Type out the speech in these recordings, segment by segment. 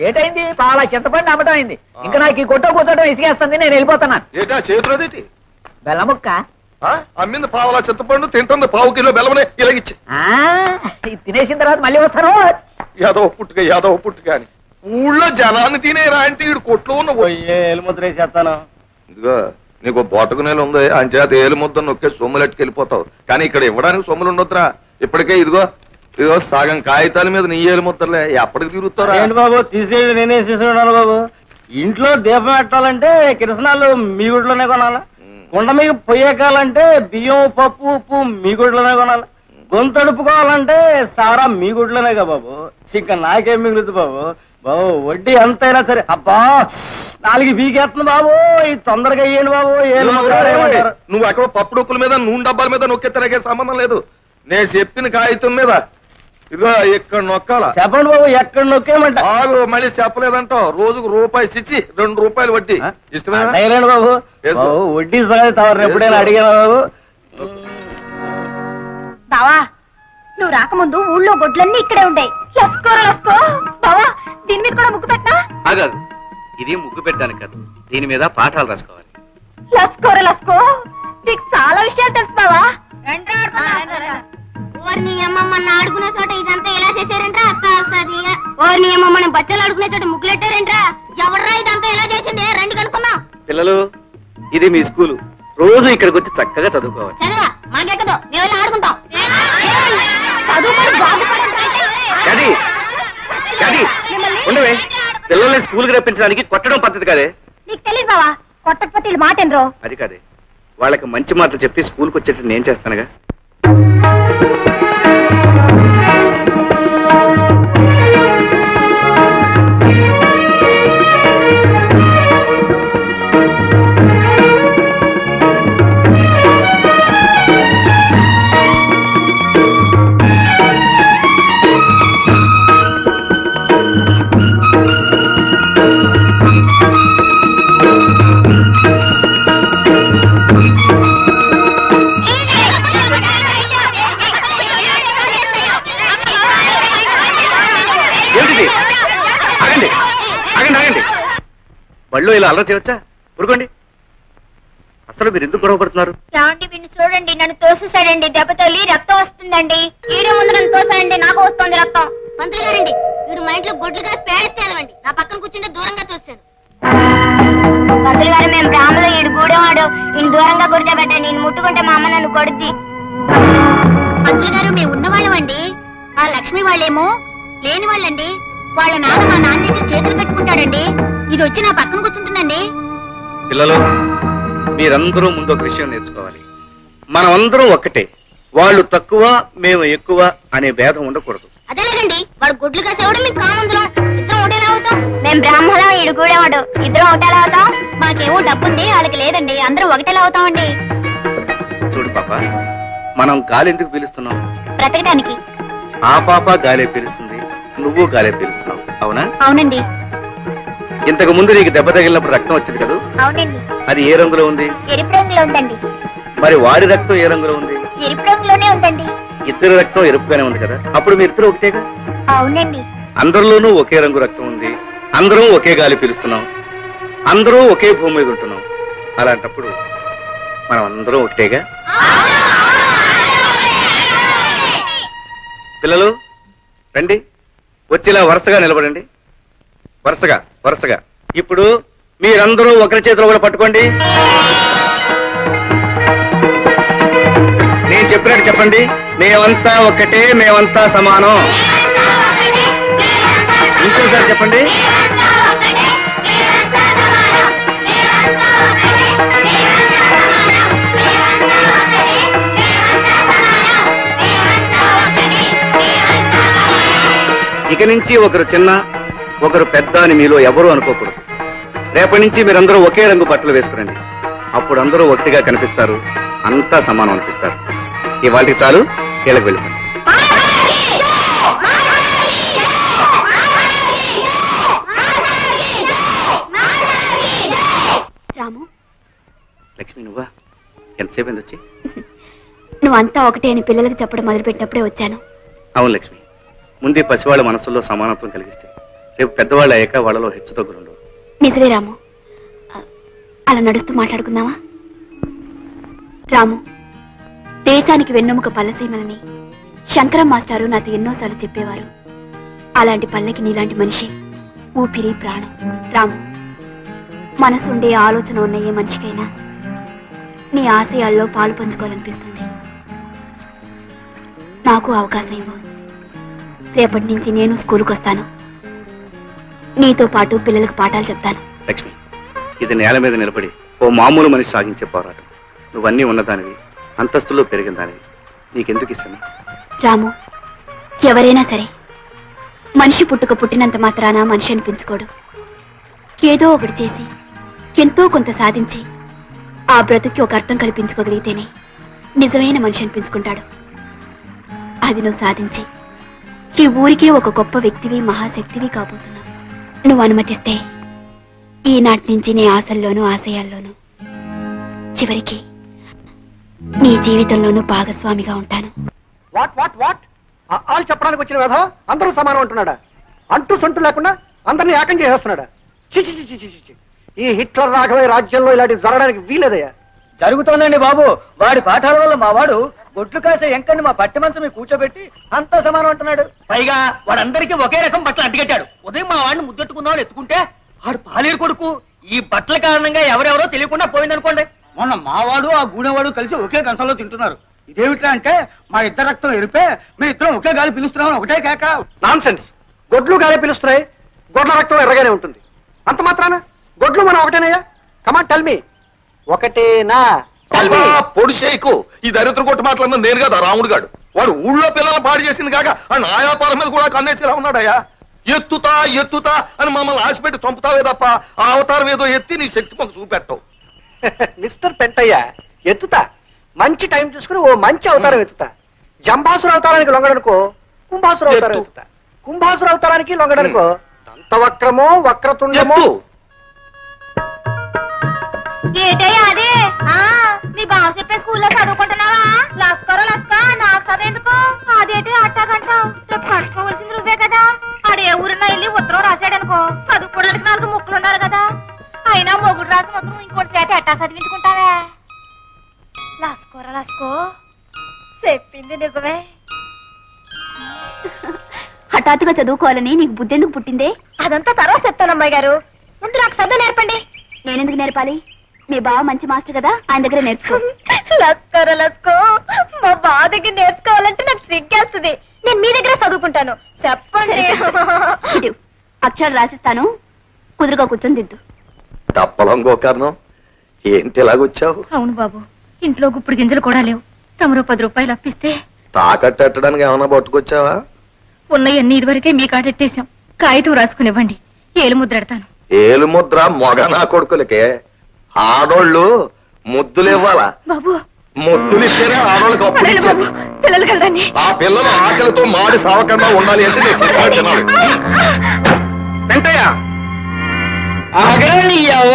ఏటైంది? పాల చింతపండు అమ్మటం అయింది. ఇంకా నాకు ఈ కొట్ట కూర్చోటం ఇసుకేస్తుంది నేను వెళ్ళిపోతున్నాను ఏటా చేతులదేటి బెల్లముక్క. ఆ? అమ్మింది పావులా చింతపండు తింటుంది పావు కిలో బెల్లమనే ఇలాగిచ్చి. ఆ, ఇది తినేసిన తర్వాత మళ్ళీ వస్తాను. యాదవ పుట్టుక యాదవ పుట్టుక అని. ఊళ్ళో జనాన్ని తినేరా అంటే ఈడు కొట్లో ఉన్న పోయే ఎలుముద్ర వేసేస్తాను. ఇదిగో నీకు బాటకు నేల ఉంది అంచేత ఏలు ముద్ద నొక్కే సొమ్ములు ఎట్టుకెళ్ళిపోతావు కానీ ఇక్కడ ఇవ్వడానికి సొమ్ములు ఉండొద్దురా. ఇప్పటికే ఇదిగో ఇదిగో సగం కాగితాల మీద నీ ఏలు ముద్దలే ఎప్పటికి తిరుగుతారా? ఏంటి బాబు తీసేది నేనే తీసుకున్నాను బాబు. ఇంట్లో దీపం పెట్టాలంటే కిరసనాలు మీ గుడిలోనే కొనాలా? కుండ మీద పొయ్యకాలంటే బియ్యం పప్పు ఉప్పు మీ గుడిలోనే కొనాలి? గొంతు అడుపుకోవాలంటే సారా మీ గుడిలోనేగా బాబు. ఇంకా నాకేం మిగులుతుంది బాబు? బాబు వడ్డీ ఎంతైనా సరే. అబ్బా నాలుగు బీకేస్తుంది బాబు. ఇది తొందరగా అయ్యండి బాబు? నువ్వు అక్కడ పప్పు డొక్కుల మీద నూనె డబ్బాల మీద నొక్కే తిరగే సంబంధం లేదు? నేను చెప్పిన కాగితం మీద ఇదిగో ఇక్కడ నొక్కాల? చెప్పండి బాబు ఎక్కడ నొక్కేమంట? ఆగు మళ్ళీ చెప్పలేదంటావు. రోజుకు రూపాయి ఇచ్చి రెండు రూపాయలు వడ్డీ. ఇష్టమేనా? అడగలేండి బాబు. వడ్డీ సంగతి తవరు ఎప్పుడైనా అడిగాను బాబు? బావా నువ్వు రాకముందు ఊళ్ళో గొడ్లన్నీ ఇక్కడే ఉండే లస్కోరా లస్కో. బావా దీని మీద కూడా ముగ్గు పెట్టా ఆగాదు ఇది ముగ్గు పెట్టడానికి కాదు. దీని మీద పాఠాలు రాసుకోవాలి. లస్కోరా లస్కో. నీకు చాలా విషయాలు తెలుసు బావా. అమ్మమ్మ ఆడుకునే చోట ఇదంతా ఎలా చేశారంట్రా? అక్క వస్తుంది ఓర్ని అమ్మమ్మ బచ్చలు ఆడుకునే చోట ముగ్గులెట్టారంట్రా? ఎవర్రా ఇదంతా ఎలా చేసింది? రండి కనుక్కుందాం. పిల్లలు ఇది మీ స్కూలు. రోజు ఇక్కడికి వచ్చి చక్కగా చదువుకోవాలి. చదవా మాకెక్కదు. మేము వెళ్ళి ఆడుకుంటాం చదువుకొని బాగుపడండి. గది గది ఉండవే పిల్లల్ని స్కూల్కి రప్పించడానికి కొట్టడం పద్ధతి కాదే. నీకు తెలియదు బావా కొట్టకపోతే వీళ్ళు మాట ఎనరు అది కాదే. వాళ్ళకి మంచి మాటలు చెప్పి స్కూల్కి వచ్చేట్టు నేను చేస్తానుగా. ఆగండి. ఆగండి ఆగండి. బళ్ళు ఇలా అల్లరి చేయవచ్చా ఊరుకోండి. అసలు మీరు ఎందుకు గొడవ పడుతున్నారు? ఏమండి వీడిని చూడండి. నన్ను తోసేసాడండి దెబ్బ తల్లి రక్తం వస్తుందండి. ఈడే ముందు నన్ను తోసాడండి నాకు వస్తుంది రక్తం. పంతులు గారండి వీడు మా ఇంట్లో గొడ్లు కాసి పేడెత్తేదవండి నా పక్కన కూర్చుంటే దూరంగా తోసాడు పంతులు గారు మేము బ్రాహ్మలో ఈడు గూడేవాడు. ఈయన దూరంగా కూర్చోబెట్టండి నేను ముట్టుకుంటే మా అమ్మ నన్ను కొడుద్ది. పంతులు గారు మేము ఉన్నవాళ్ళమండి. ఆ లక్ష్మి వాళ్ళేమో లేని వాళ్ళండి. వాళ్ళ నాన్న మా నాన్న దగ్గర చేతులు కట్టుకుంటాడండి. ఇది వచ్చి నా పక్కన కూర్చుంటుందండి. పిల్లలు మీరందరూ ముందు ఒక విషయం నేర్చుకోవాలి. మనమందరం ఒక్కటే. వాళ్ళు తక్కువ మేము ఎక్కువ అనే భేదం ఉండకూడదు. అదేలేదండి వాడు గుడ్లు కాసేవాడు మీకు కామందులం. ఇద్దరం ఒకటేలా అవుతాం? మేము బ్రాహ్మణం ఈడు కూడేవాడు ఇద్దరం ఒకటేలా అవుతాం? మాకేమో డబ్బు ఉంది వాళ్ళకి లేదండి. అందరూ ఒకటేలా అవుతామండి? చూడు పాప మనం గాలి ఎందుకు పీలుస్తున్నాం? బ్రతకడానికి ఆ పాప గాలే పీలుస్తుంది. నువ్వు గాలే పీలుస్తున్నావు. అవునా? అవునండి. ఇంతకు ముందు నీకు దెబ్బ తగిలినప్పుడు రక్తం వచ్చింది కదా? అవునండి. అది ఏ రంగులో ఉంది? ఎరుపు రంగులో ఉందండి. మరి వాడి రక్తం ఏ రంగులో ఉంది? ఎరుపు రంగులోనే ఉందండి. ఇద్దరు రక్తం ఎరుపుగానే ఉంది కదా? అప్పుడు మీ ఇద్దరు ఒకటేగా? అవునండి. అందరిలోనూ ఒకే రంగు రక్తం ఉంది. అందరం ఒకే గాలి పీలుస్తున్నాం. అందరూ ఒకే భూమి మీద ఉంటున్నాం. అలాంటప్పుడు మనం అందరం ఒకటేగా? పిల్లలు రండి. వచ్చేలా వరుసగా నిలబడండి. వరుసగా వరుసగా. ఇప్పుడు మీరందరూ ఒకరి చేతిలో కూడా పట్టుకోండి. నేను చెప్పినట్టు చెప్పండి. మేమంతా ఒకటే మేమంతా సమానం. ఇంకోసారి చెప్పండి. ఇక నుంచి ఒకరు చిన్న ఒకరు పెద్ద అని మీలో ఎవరు అనుకోకూడదు. రేపటి నుంచి మీరందరూ ఒకే రంగు బట్టలు వేసుకురండి. అప్పుడు అందరూ ఒకటిగా కనిపిస్తారు అంతా సమానం అనిపిస్తారు. ఇవాళకి చాలు కీళ్ళకి వెళ్ళిపోండి రాము. లక్ష్మి నువ్వా? ఎంతసేపు వచ్చి నువ్వంతా ఒకటే అని పిల్లలకు చెప్పడం మొదలుపెట్టినప్పుడే వచ్చాను. అవును లక్ష్మి. ముందే పసివాళ్ళ మనసుల్లో సమానత్వం కలిగిస్తే రేపు పెద్దవాళ్ళు అయ్యాక వాళ్ళలో హెచ్చు నిజమే రాము. అలా నడుస్తూ మాట్లాడుకుందామా? రాము దేశానికి వెన్నెముక పల్లసీమలని శంకరం మాస్టారు నాతో ఎన్నోసార్లు చెప్పేవారు. అలాంటి పల్లెకి నీలాంటి మనిషి ఊపిరి ప్రాణం. రాము మనసుండే ఆలోచన ఉన్న ఏ మనిషికైనా నీ ఆశయాల్లో పాలు పంచుకోవాలనిపిస్తుంది. నాకు అవకాశం ఇవ్వు. రేపటి నుంచి నేను స్కూల్కి వస్తాను. నీతో పాటు పిల్లలకు పాఠాలు చెప్తాను. లక్ష్మి ఇది నేల మీద నిలబడి ఓ మామూలు మనిషి సాగించే పోరాటం. నువ్వన్నీ ఉన్నదానివి అంతస్తులో పెరిగిన దానివి. నీకెందుకు ఇష్టం రాము ఎవరైనా సరే మనిషి పుట్టుక పుట్టినంత మాత్రాన మనిషి అనిపించుకోడు. ఏదో ఒకటి చేసి ఎంతో కొంత సాధించి ఆ బ్రతుకి ఒక అర్థం కల్పించుకోగలిగితేనే నిజమైన మనిషి అనిపించుకుంటాడు. అది నువ్వు సాధించి ఈ ఊరికే ఒక గొప్ప వ్యక్తివి మహాశక్తివి కాబోతున్నావు నువ్వు అనుమతిస్తే ఈనాటి నుంచి నీ ఆశల్లోనూ ఆశయాల్లోనూ చివరికి నీ జీవితంలోనూ భాగస్వామిగా ఉంటాను. వాట్ వాట్ వాట్ ఆళ్ళు చెప్పడానికి వచ్చిన వ్యధ అందరూ సమానం అంటున్నాడా? అంటూ సొంటు లేకుండా అందరినీ ఏకం చేసేస్తున్నాడా? చి చి, చి, చి, చి, చి, చి. ఈ హిట్లర్ రాఘవయ్య రాజ్యంలో ఇలాంటివి జరగడానికి వీలేదయ్యా జరుగుతోందండి బాబు. వాడి పాఠాల వల్ల మా వాడు గొడ్లు కాసే ఎంకని మా పట్టి మంచం మీద కూర్చోబెట్టి అంతా సమానం అంటున్నాడు. పైగా వాడందరికీ ఒకే రకం బట్టలు అంటికట్టాడు ఉదయం మా వాడిని ముద్దెట్టుకుందామని ఎత్తుకుంటే వాడు పాలేరు కొడుకు. ఈ బట్టల కారణంగా ఎవరెవరో తెలియకుండా పోయిందనుకోండి. మొన్న మావాడు ఆ గూడెవాడు కలిసి ఒకే కంచంలో తింటున్నారు. ఇదేమిట్రా అంటే మా ఇద్దరు రక్తం ఎరిపే మీ ఇద్దరం ఒకే గాలి పిలుస్తున్నాం ఒకటే కేక. నాన్ సెన్స్ గొడ్లు గాలి పిలుస్తున్నాయి గొడ్ల రక్తం ఎర్రగానే ఉంటుంది. అంత మాత్రాన? గొడ్లు మనం ఒకటేనయ్యా? కమాన్ టెల్ మీ ఒకటేనా? పొడి చేయకు. ఈ దరిద్ర కొట్టు మాటలన్నా నేను కదా రాముడు గాడు. వాడు ఊళ్ళో పిల్లలు పాడు చేసింది కాక ఆ నాయాపాల మీద కూడా కన్నేసిలా ఉన్నాడయ్యా. ఎత్తుతా ఎత్తుతా అని మమ్మల్ని ఆశపెట్టి చంపుతావే తప్ప ఆ అవతారం ఏదో ఎత్తి నీ శక్తి మాకు చూపెట్టవు. మిస్టర్ పెంటయ్య ఎత్తుతా. మంచి టైం చూసుకుని ఓ మంచి అవతారం ఎత్తుతా. జంబాసుర అవతారానికి లొంగడనుకో కుంభాసుర అవతారం ఎత్తు. ఎత్తుతా. కుంభాసుర అవతారానికి లొంగడనుకో దంతవక్రమో వక్రతుండమో. ఎత్తు. ఏటయ్యా అదే? ఆ, మీ బావ చెప్పే స్కూల్లో చదువుకుంటున్నావా? లస్కరో లస్క నాకు చదివేందుకు? అదేంటి అట్టాగంటావు రేపు కట్టుకోవాల్సింది నువ్వే కదా? ఆడే ఊరిన వెళ్ళి ఉత్తరం రాశాడనుకో చదువుకోవడానికి నాలుగు ముక్కలు ఉండాలి కదా? అయినా మొగుడు రాసిన ఉత్తరం ఇంకోటి చేత ఎట్టా చదివించుకుంటావే? లస్కోరా లస్కో చెప్పింది నిజమే. హఠాత్తుగా చదువుకోవాలని నీకు బుద్ధెందుకు పుట్టిందే? అదంతా తర్వాత చెప్తాను అమ్మాయి గారు. ముందు నాకు చదువు నేర్పండి. నేనెందుకు నేర్పాలి? మీ బావ మంచి మాస్టర్ కదా ఆయన దగ్గర నేర్చుకో. లస్కర లస్కో మా బావ దగ్గర నేర్చుకోవాలంటే నాకు సిగ్గేస్తుంది. నేను మీ దగ్గర చదువుకుంటాను. చెప్పండి. ఇటు, అక్షరాలు రాసిస్తాను కుదురుగా కూర్చొని దిద్దు తప్పలం గోకర్ణం ఏంటి ఇలాగొచ్చావు? అవును బాబు ఇంట్లో గుప్పుడు గింజలు కూడా లేవు. తమరు పది రూపాయలు అప్పిస్తే తాకట్టడానికి ఏమైనా పట్టుకొచ్చావా? ఉన్నయన్ని ఇదివరకే మీ కాడెట్టేశాం కాగితం రాసుకునివ్వండి. ఏలు ముద్రెడతాను ఏలు ముద్ర మొగ నా కొడుకులకే. ఆడోళ్ళు ముద్దులు ఇవ్వాలా? బాబు. ముద్దులు ఇస్తేనే ఆడోళ్ళకి అప్పుడు పదండి బాబు ఇచ్చేది. పిల్లలు కలదండి ఆ పిల్లలు ఆకలితో మాడి సావకుండా ఉండాలి అంటే నేను సినిమా తినాలి వెంటయ్య ఆగరా నీ అవ్వ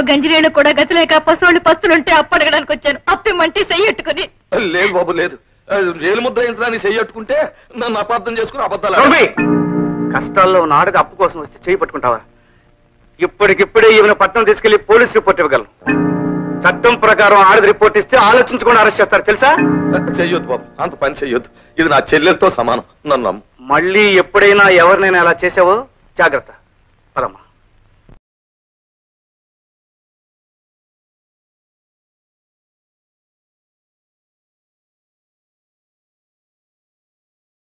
ఇంట్లో గంజిరేళ్ళు కూడా గతిలేక పశువులు పస్తులుంటే అప్పడగడానికి వచ్చాను. అప్పిమంటే చెయ్యట్టుకుని లేదు బాబు లేదు. ఏలు ముద్ర వేయించడానికి చెయ్యట్టుకుంటే నన్ను అపార్థం చేసుకుని అబద్ధాలు! కష్టాల్లో ఉన్న ఆడది అప్పు కోసం వస్తే చేయి పట్టుకుంటావా? ఇప్పటికిప్పుడే ఈమెను పట్టణం తీసుకెళ్ళి పోలీస్ రిపోర్ట్ ఇవ్వగలను. చట్టం ప్రకారం ఆడది రిపోర్ట్ ఇస్తే ఆలోచించకుండా అరెస్ట్ చేస్తారు తెలుసా? చెయ్యొద్దు బాబు అంత పని చెయ్యొద్దు. ఇది నా చెల్లెలతో సమానం నన్ను మళ్ళీ ఎప్పుడైనా ఎవరినైనా అలా చేసావో? జాగ్రత్త. పదమ్మా.